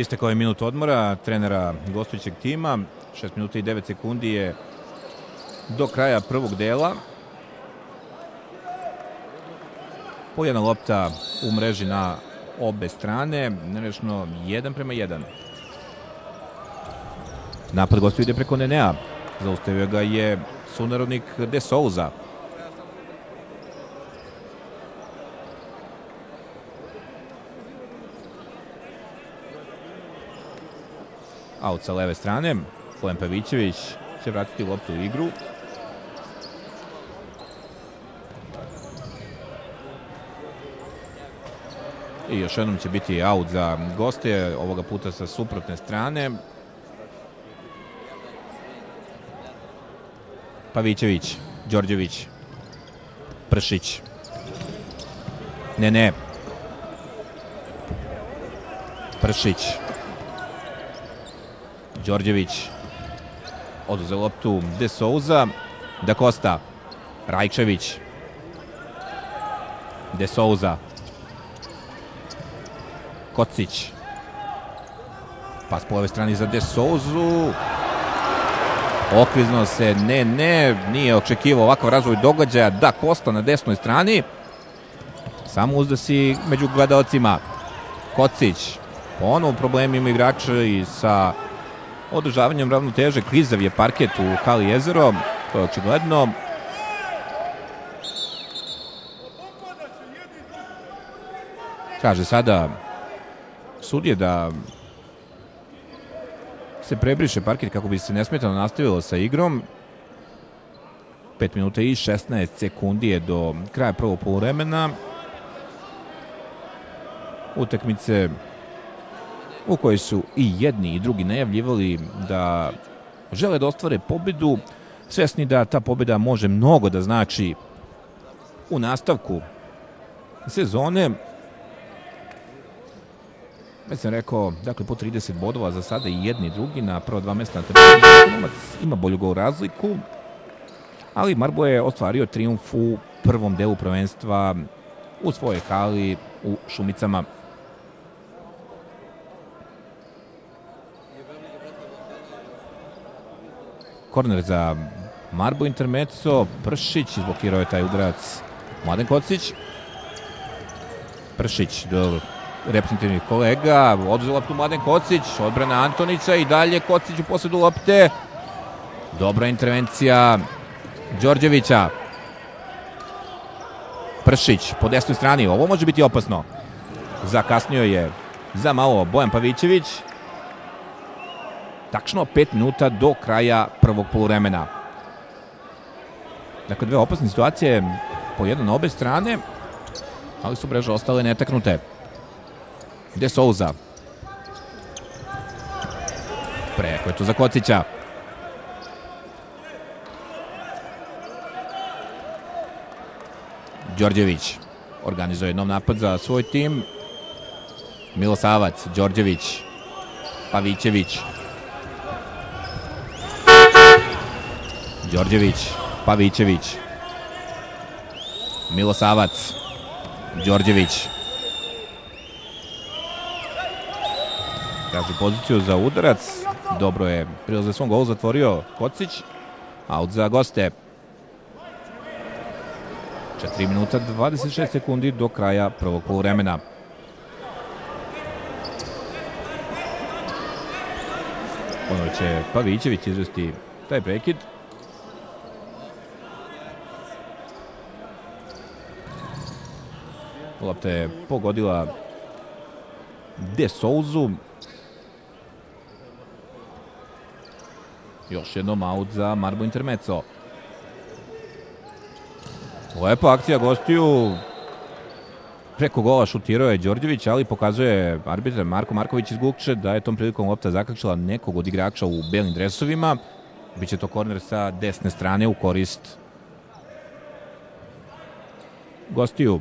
Istekao je minut odmora trenera gostujućeg tima. 6 minuta i 9 sekundi je do kraja prvog dela. Po jedna lopta u mreži na obe strane. Nerešno 1 prema 1. Napad gostuje ide preko Nenea. Zaustavio ga je sunarodnik De Souza. Aut sa leve strane. Pojem Pavićević će vratiti loptu u igru. I još jednom će biti aut za goste, ovoga puta sa suprotne strane. Pavićević, Đorđević, Pršić. Ne, ne. Pršić. Đorđević. Oduze loptu De Souza. Da Costa. Rajčević. De Souza. Kocić. Pas po ove strani za De Souzu. Okvizno se, ne, ne, nije očekivao ovakav razvoj događaja. Da Costa na desnoj strani. Samo uzda si među gledalcima. Kocić. Ponovo problem ima igrača i sa održavanjem ravnoteže. Klizav je parket u Hali jezero. To je očigledno. Kaže sada sudije da se prebriše parket kako bi se nesmetano nastavilo sa igrom. 5 minuta i 16 sekundi je do kraja prvog polovremena. Utakmice u kojoj su i jedni i drugi najavljivali da žele da ostvare pobedu, svesni da ta pobeda može mnogo da znači u nastavku sezone. Već sam rekao, dakle, po 30 bodova za sada i jedni i drugi na prva dva mesta na tabeli. ima bolju gol razliku, ali Marbo je ostvario triumf u prvom delu prvenstva u svojoj hali u Šumicama. Korner za Marbo Intermezzo, Pršić izblokirao je taj udarac Mladen Kocić. Pršić do reprezentativnih kolega, oduzeo loptu Mladen Kocić, odbrana Antonića i dalje Kocić u posledu lopte. Dobra intervencija Đorđevića. Pršić po desnoj strani, ovo može biti opasno. Zakasnio je za malo Bojan Pavićević. Tačno 5 minuta do kraja prvog poluvremena. Dakle, dve opasne situacije po jedan na obe strane, ali su breže ostale netaknute. De Souza. Preko je tu za Kocića. Đorđević organizuje nov napad za svoj tim. Milosavac, Đorđević, Pavićević. Đorđević, Pavićević. Milosavac, Đorđević. Traži poziciju za udarac. Dobro je prilaz za svom golu zatvorio Kocić. Out za goste. 4 minuta 26 sekundi do kraja prvog poluvremena. Ponovo će Pavićević izvesti taj prekid. Lopta je pogodila De Souzu. Još jednom aut za Marbo Intermezzo. Lepa akcija gostiju. Preko gola šutirao je Đorđević, ali pokazuje arbitar Marko Marković iz Gukče da je tom prilikom lopta zakačila nekog od igrača u belim dresovima. Biće to korner sa desne strane u korist gostiju.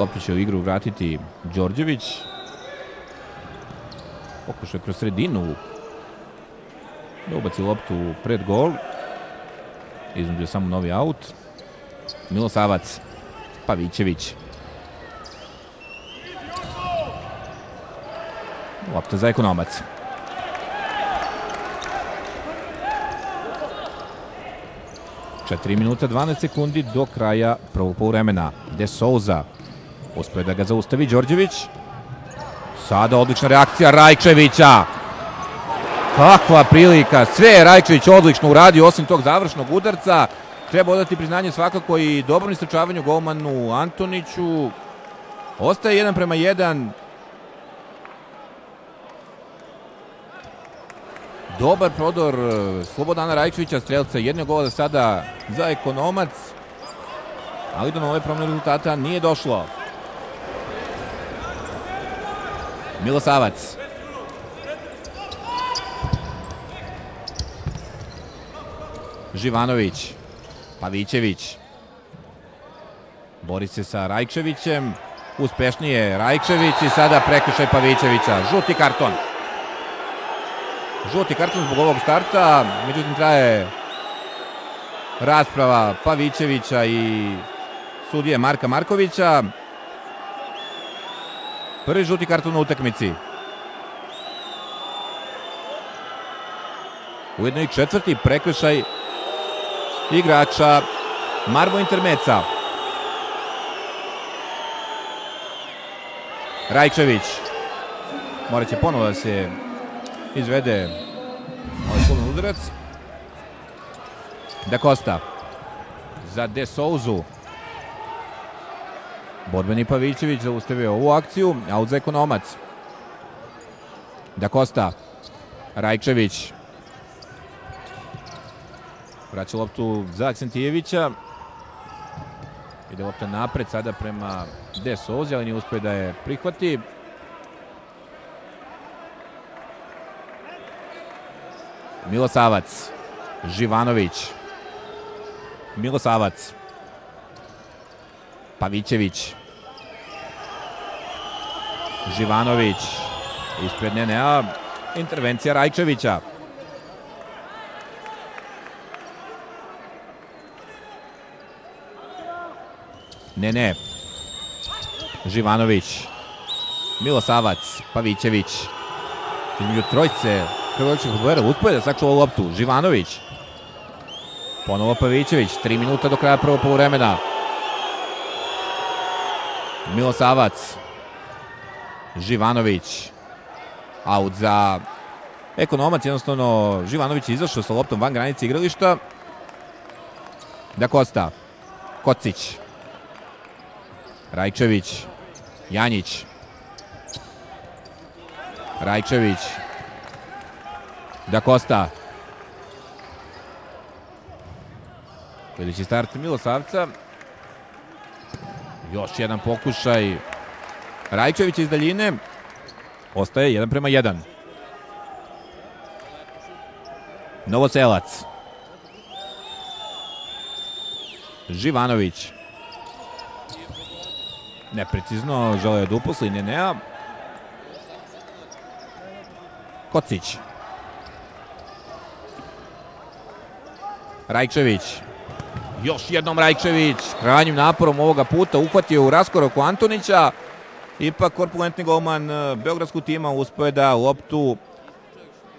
Loptu će u igru vratiti Đorđević. Pokušao kroz sredinu da ubaci loptu pred gol. Iznudio samo novi aut. Milosavac. Pavićević. Lopta za ekonomac. Četiri minuta 12 sekundi do kraja prvog poluvremena. De Souza uspio da ga zaustavi Đorđević. Sada odlična reakcija Rajčevića. Kakva prilika. Sve je Rajčević odlično uradio osim tog završnog udarca. Treba odati priznanje svakako i dobrom istračavanju golmanu Antoniću. Ostaje jedan prema jedan. Dobar prodor Slobodana Rajčevića, strelca jednog gola sada za ekonomac. Ali do nove promene rezultata nije došlo. Milosavac. Živanović. Pavićević. Bori se sa Rajčevićem. Uspešnije Rajčević i sada prekršaj Pavićevića. Žuti karton. Žuti karton zbog ovog starta. Međutim, traje rasprava Pavićevića i sudije Marka Markovića. Prvi žuti karton u utakmici. Ujedno i četvrti prekršaj igrača Marbo Intermeca. Rajčević. Morat će ponovo da se izvede ovaj slovni udarac. Da Costa za De Souzu. Borbeni Pavićević zaustavio ovu akciju, aut za ekonomac. Da Costa, Rajčević. Vraća loptu za Aksentijevića. Ide lopta napred sada prema De Souzi, ali nije uspio da je prihvati. Milosavac, Živanović, Milosavac, Pavićević, Živanović, ispred Nenea, intervencija Rajčevića. Nene, Živanović, Milosavac, Pavićević, između trojce Hrvovićeg futbolera uspio da sačuva loptu. Živanović. Ponovo Pavićević. 3 minuta do kraja prvog poluvremena. Milosavac. Živanović. Aut za ekonomac. Jednostavno Živanović je izašao sa loptom van granice igrališta. Da Kosta. Kocić. Rajčević. Janjić. Rajčević. Da Costa. Sljedeći start Milosavca. Još jedan pokušaj Rajčević iz daljine. Ostaje 1 prema 1. Novoselac. Živanović. Neprecizno žele da uposli Nenea. Kocić. Rajčević. Još jednom Rajčević. Krajnjim naporom ovoga puta uhvatio u raskoraku Antonića. Ipak korpulentni golman Beogradskog tima uspio da loptu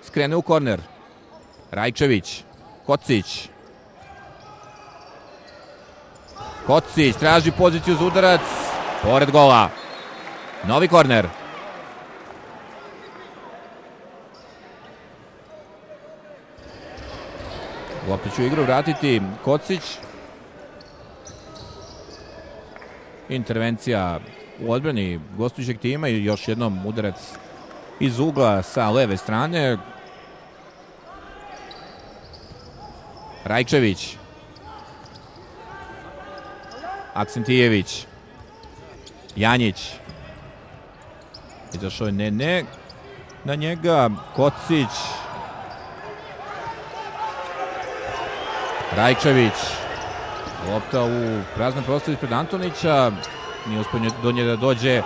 skrene u korner. Rajčević. Kocić. Kocić traži poziciju za udarac. Pored gola. Novi korner. Loptu će u igru vratiti Kocić. Intervencija u odbrani gostujućeg tima i još jednom udarac iz ugla sa leve strane. Rajčević. Aksentijević. Janjić. Izašao je Nene na njega. Kocić. Rajčević. Lopta u praznom prostoru ispred Antonića. Nije uspio do nje da dođe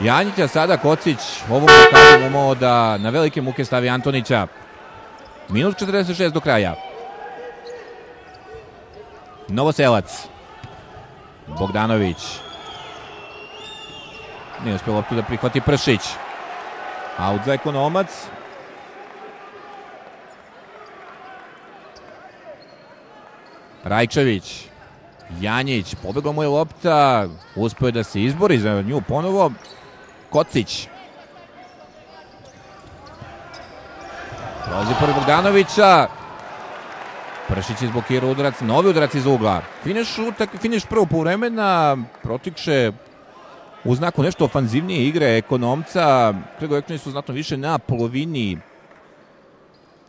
Janjića. Sada Kocić ovom blokadom umao da na velike muke stavi Antonića. Minut 46 do kraja. Novoselac. Bogdanović. Nije uspio loptu da prihvati Pršić. Out za ekonomac. Rajčević. Janjić, pobegla mu je lopta, uspio je da se izbori za nju ponovo. Kocić. Prolazi pored Bogdanovića. Pršić izblokira udarac, novi udarac iz ugla. Finiš, utak, finiš prvo po vremena, protikše u znaku nešto ofanzivnije igre ekonomca. Krego su znatno više na polovini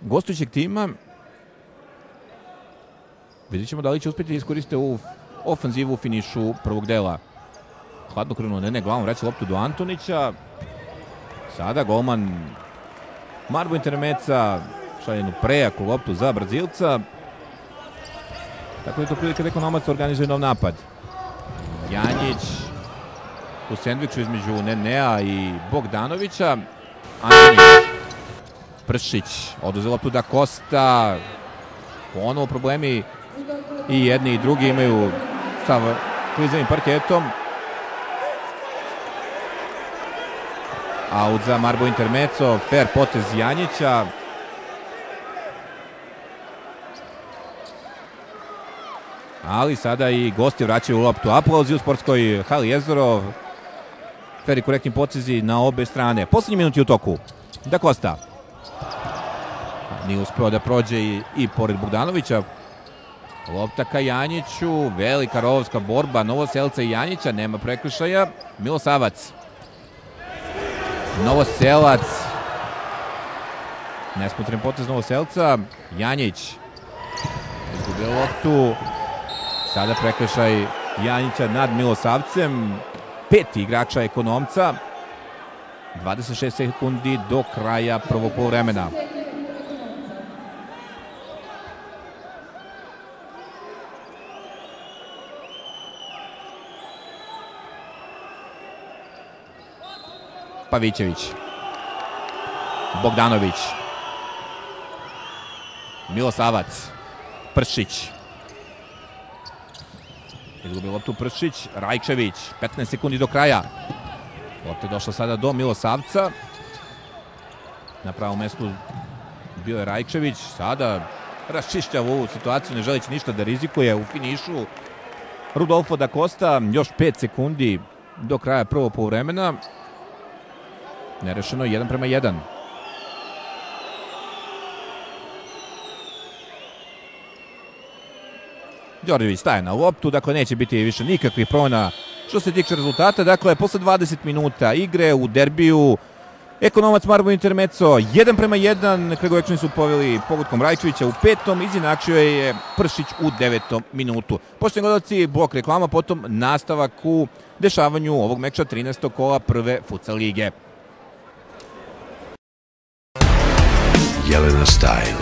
gostujućeg tima. Vidjet ćemo da li će uspjeti da iskoriste ovu ofanzivu u finišu prvog dela. Hladno krenuo Nene glavom, vraća loptu do Antonića. Sada golman Marbo Intermeca šalje prejaku loptu za Brazilca. Tako da je to prilike da ekonomac organizuje nov napad. Janjić u sendviču između Nenea i Bogdanovića. Antonić. Pršić oduzela loptu da Kosta. Ponovo problemi i jedni i drugi imaju sa klizavim parketom. Out za Marbo Intermeco, fair potez Janjića. Ali sada i gosti vraćaju loptu. Aplauzi u sportskoj hali Jezorov. Fair i korektni potezi na obe strane. Poslednji minuti u toku. Da Kosta. Nije uspeo da prođe i, i pored Bogdanovića. Lopta ka Janjiću, velika rovska borba Novoselca i Janjića, nema prekršaja. Milosavac. Novoselac. Nespotren potez Novoselca. Janjić. Izgubio loptu. Sada prekršaj Janjića nad Milosavcem. Pet igrača ekonomca. 26 sekundi do kraja prvog polovremena. Pavićević. Bogdanović. Milosavac. Pršić. Izgubio loptu Pršić. Rajčević. 15 sekundi do kraja. Lopta je došla sada do Milosavca. Na pravom mestu bio je Rajčević. Sada raščišća ovu situaciju, ne želeći ništa da rizikuje u finišu. Rudolfo da Costa, još 5 sekundi do kraja prvog polovremena. Nerešeno 1 prema 1. Đorđević staje na loptu, dakle neće biti više nikakvih promjena što se tiče rezultata. Dakle, posle 20 minuta igre u derbiju Ekonomac Marbo Intermeco 1 prema 1. Kregovečani su poveli pogodkom Rajčevića u petom. Izinačio je Pršić u devetom minutu. Poštovni gledalci, blok reklama, potom nastavak u dešavanju ovog meča 13. kola prve futsal lige. Jelena Style.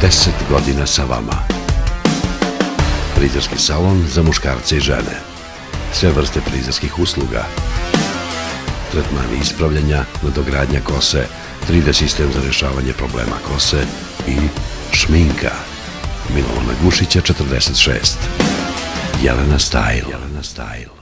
10 godina sa vama. Frizerski salon za muškarce i žene. Sve vrste frizerskih usluga. Tretmani ispravljanja, nadogradnja kose, 3D sistem za rešavanje problema kose i šminka. Milovana Gušića 46. Jelena Style. Jelena Style.